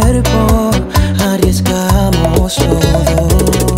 cuerpo arriesgamos todo.